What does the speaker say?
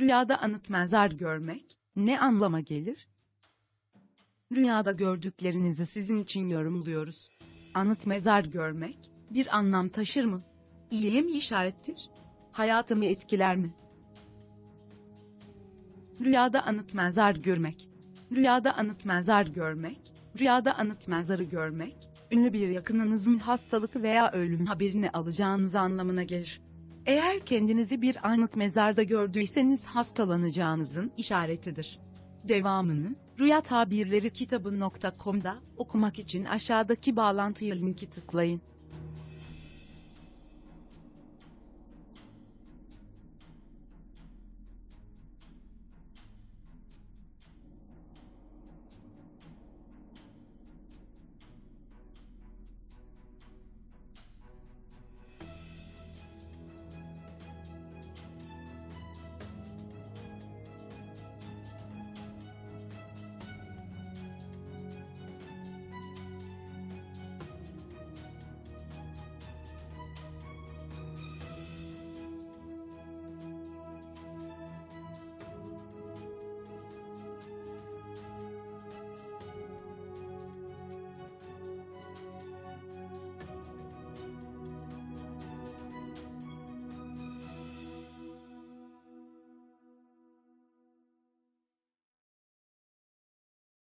Rüyada anıt mezar görmek ne anlama gelir? Rüyada gördüklerinizi sizin için yorumluyoruz. Anıt mezar görmek bir anlam taşır mı? İyiye mi işarettir? Hayatımı etkiler mi? Rüyada anıt mezar görmek. Rüyada anıt mezar görmek, rüyada anıt mezarı görmek, ünlü bir yakınınızın hastalık veya ölüm haberini alacağınız anlamına gelir. Eğer kendinizi bir anıt mezarda gördüyseniz hastalanacağınızın işaretidir. Devamını, Rüya Tabirleri kitabı.com'da okumak için aşağıdaki bağlantıya linki tıklayın.